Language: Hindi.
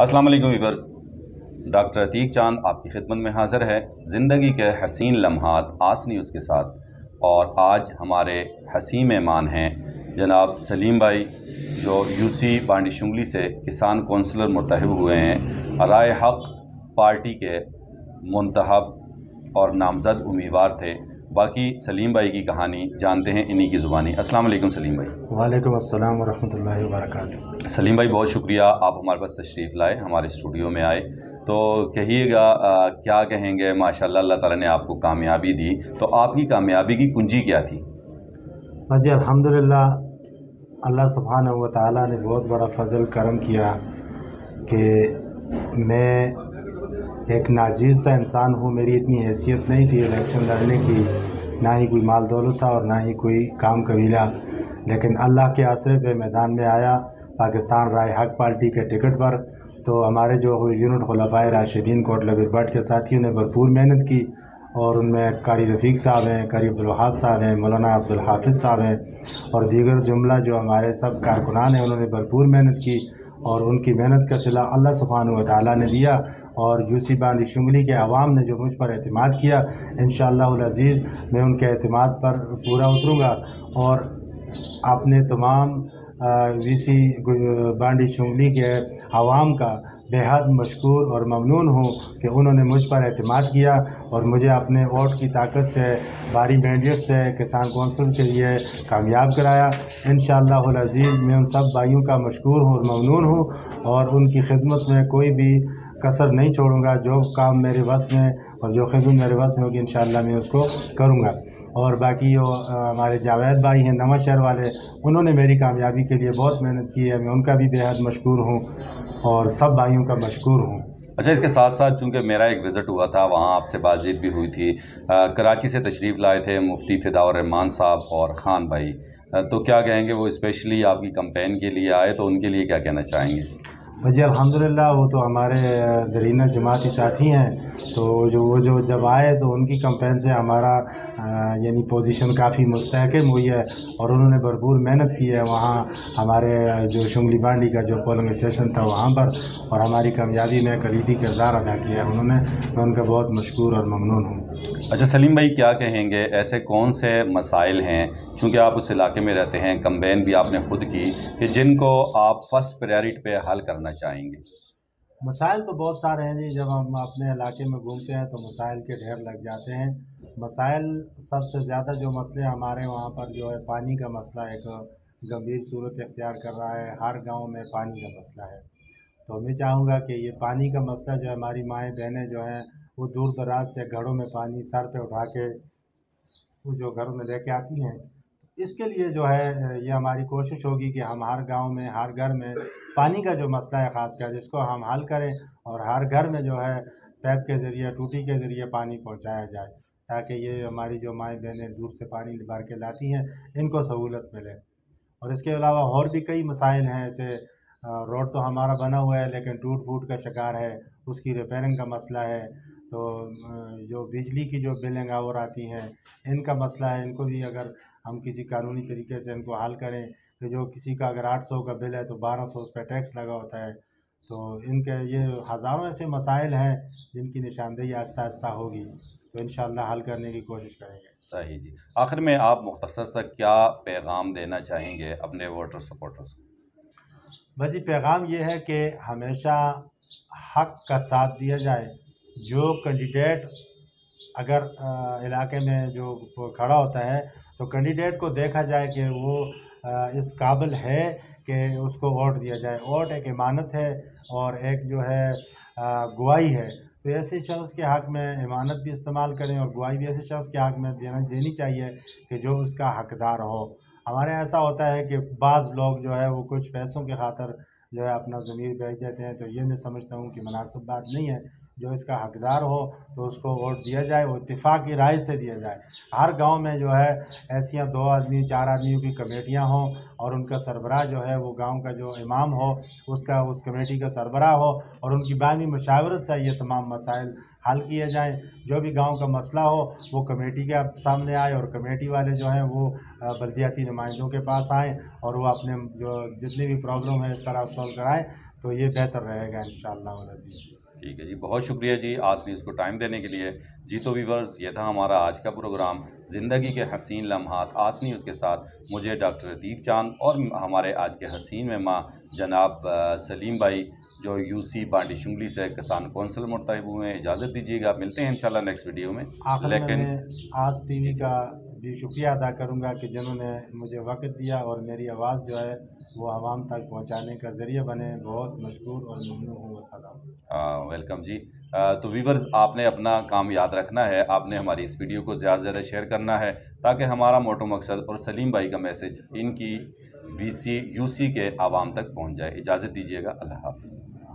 अस्सलाम वालेकुम वीवर्स डॉक्टर अतीक चाँद आपकी खिदमत में हाज़िर है ज़िंदगी के हसीन लम्हात, आस न्यूज़ के साथ। और आज हमारे हसी मेहमान हैं जनाब सलीम भाई, जो यूसी बांडी शुंगली से किसान कौंसलर मुंतब हुए हैं। राय हक पार्टी के मंतब और नामजद उम्मीदवार थे। बाकी सलीम भाई की कहानी जानते हैं इन्हीं की ज़ुबानी। अस्सलाम वालेकुम सलीम भाई। वालेकुम अस्सलाम वरहमतुल्लाहि वबरकातुहू। सलीम भाई बहुत शुक्रिया आप हमारे पास तशरीफ़ लाए हमारे स्टूडियो में आए। तो कहिएगा क्या कहेंगे? माशाल्लाह अल्लाह ताला ने आपको कामयाबी दी। तो आपकी कामयाबी की कुंजी क्या थी? जी अल्हम्दुलिल्लाह अल्लाह सुबहान व ताला ने बहुत बड़ा फजल करम किया कि मैं एक नाजीज़ सा इंसान हूँ, मेरी इतनी हैसियत नहीं थी इलेक्शन लड़ने की। ना ही कोई माल दौलत था और ना ही कोई काम कबीला। लेकिन अल्लाह के आसरे पे मैदान में आया, पाकिस्तान राय हक पार्टी के टिकट पर। तो हमारे जो यूनिट खलफाए राशिदीन कोटला बिरबाट के साथियों ने भरपूर मेहनत की और उनमें कारी रफ़ीक साहब हैं, कारी अब्दुलहाब साहब हैं, मौलाना अब्दुल हाफिज़ साहब हैं और दीगर जुमला जो हमारे सब कारकुनान हैं, उन्होंने भरपूर मेहनत की। और उनकी मेहनत का सिला अल्लाह सुबहान ताली ने दिया और यूसी बानी शुंगली के अवाम ने जो मुझ पर अतमाद किया इन शज़ीज़ मैं उनके अतमाद पर पूरा उतरूँगा। और अपने तमाम वीसी बांडी शुंगली के आवाम का बेहद मशहूर और ममनून हूँ कि उन्होंने मुझ पर अतमाद किया और मुझे अपने वोट की ताकत से, बारी मैंडेट से किसान कौंसिल के लिए कामयाब कराया। इन अज़ीज़, मैं उन सब भाइयों का मशहूर हूँ और ममनून हूँ और उनकी खिदमत में कोई भी कसर नहीं छोड़ूँगा। जो काम मेरे बस में और जो खिदमत मेरे बस में होगी इन मैं उसको करूँगा। और बाकी जो हमारे जावेद भाई हैं, नवा शहर वाले, उन्होंने मेरी कामयाबी के लिए बहुत मेहनत की है। मैं उनका भी बेहद मशहूर हूँ। और सब भाइयों का मशहूर हूँ। अच्छा इसके साथ साथ चूँकि मेरा एक विज़िट हुआ था वहाँ आपसे बातचीत भी हुई थी। आ, कराची से तशरीफ़ लाए थे मुफ्ती फ़िदाउर रहमान साहब और ख़ान भाई। आ, तो क्या कहेंगे वो स्पेशली आपकी कंपेन के लिए आए तो उनके लिए क्या कहना चाहेंगे? जी अलहमदिल्ला वो तो हमारे दरीना जमाती साथी हैं। तो जो, वो जो जब आए तो उनकी कंपेन से हमारा यानी पोजीशन काफ़ी मुस्तकम हुई है और उन्होंने भरपूर मेहनत की है। वहाँ हमारे जो शुंगली बांडी का जो पोलिंग स्टेशन था, वहाँ पर और हमारी कामयाबी में कलीदी किरदार अदा किया है। उन्होंने, मैं उनका बहुत मशहूर और ममनून हूँ। अच्छा सलीम भाई, क्या कहेंगे? ऐसे कौन से मसाइल हैं? क्योंकि आप उस इलाके में रहते हैं कंपेन भी आपने खुद की, कि जिनको आप फ़र्स्ट प्रायोरिटी पे हल करना चाहेंगे। मसाइल तो बहुत सारे हैं जी, जब हम अपने इलाके में घूमते हैं तो मसाइल के ढेर लग जाते हैं। मसाइल सबसे ज़्यादा जो मसले हमारे वहाँ पर जो है, पानी का मसला एक गंभीर सूरत इख्तियार कर रहा है, हर गाँव में पानी का मसला है। तो मैं चाहूँगा कि ये पानी का मसला जो हमारी माएँ बहनें जो हैं वो दूर दराज से घरों में पानी सर पे उठा के वो जो घरों में लेके आती हैं। इसके लिए जो है, ये हमारी कोशिश होगी कि हम हर गाँव में, हर घर में पानी का जो मसला है ख़ास कर जिसको हम हल करें और हर घर में जो है पैप के ज़रिए, टूटी के ज़रिए पानी पहुँचाया जाए, ताकि ये हमारी जो माएँ बहनें दूर से पानी भर के लाती हैं, इनको सहूलत मिले। और इसके अलावा और भी कई मसाइल हैं, ऐसे रोड तो हमारा बना हुआ है, लेकिन टूट फूट का शिकार है, उसकी रिपेयरिंग का मसला है तो जो बिजली की जो बिलिंग आवर आती हैं इनका मसला है इनको भी अगर हम किसी कानूनी तरीके से इनको हल करें तो जो किसी का अगर आठ सौ का बिल है तो बारह सौ उस पर टैक्स लगा होता है। तो इनके ये हज़ारों ऐसे मसाइल हैं जिनकी निशानदेही आहिस्ता आस्ता होगी। तो इन हल करने की कोशिश करेंगे। सही जी। आखिर में आप मुख्तर सा क्या पैगाम देना चाहेंगे अपने वोटर सपोर्टर्स को? बस पैगाम ये है कि हमेशा हक का साथ दिया जाए। जो कैंडिडेट अगर आ, इलाके में जो खड़ा होता है तो कैंडिडेट को देखा जाए कि वो आ, इस काबिल है कि उसको वोट दिया जाए। वोट एक इमानत है और एक जो है गवाही है। तो ऐसे शख्स के हक़ में इमानत भी इस्तेमाल करें और गवाही भी ऐसे शख्स के हक़ में देना देनी चाहिए कि जो उसका हकदार हो। हमारे ऐसा होता है कि बाज़ लोग जो है वो कुछ पैसों के खातर जो है अपना ज़मीर बेच देते हैं तो ये मैं समझता हूँ कि मुनासिब बात नहीं है। जो इसका हकदार हो तो उसको वोट दिया जाए, वो इतफ़ाक़ी राय से दिया जाए। हर गाँव में जो है, ऐसियाँ दो आदमी, चार आदमियों की कमेटियाँ हों और उनका सरबराह जो है, वो गाँव का जो इमाम हो, उसका, उस कमेटी का सरबराह हो और उनकी बामी मशावरत से ये तमाम मसाइल हल किए जाएँ। जो भी गाँव का मसला हो, वो कमेटी के सामने आए और कमेटी वाले जो हैं, वो बल्दियाती नुमाइंदों के पास आएँ और वो अपने, जो जितनी भी प्रॉब्लम है, इस तरह सॉल्व कराएँ तो ये बेहतर रहेगा इन शाजी ठीक है जी बहुत शुक्रिया जी आज न्यूज़ को टाइम देने के लिए। जी तो वीवर्स ये था हमारा आज का प्रोग्राम ज़िंदगी के हसीन लम्हात। आज न्यूज़ के साथ मुझे डॉक्टर अतीक चाँद और हमारे आज के हसीन में माँ जनाब सलीम भाई जो यूसी बांडी शुंगली से किसान कौंसल मुतब हुए हैं। इजाज़त दीजिएगा मिलते हैं इंशाल्लाह नेक्स्ट वीडियो में। लेकिन आज टी का भी शुक्रिया अदा करूँगा कि जिन्होंने मुझे वक्त दिया और मेरी आवाज़ जो है वो आवाम तक पहुँचाने का ज़रिए बने। बहुत मशहूर और ममनू हूँ। वसलम वेलकम। जी। आ, तो वीवर्स आपने अपना काम याद रखना है। आपने हमारी इस वीडियो को ज़्यादा से ज़्यादा शेयर करना है ताकि हमारा मोटो मकसद और सलीम भाई का मैसेज इनकी वी सी यू सी के आवाम तक पहुँच जाए। इजाज़त दीजिएगा। अल्लाह हाफिज़।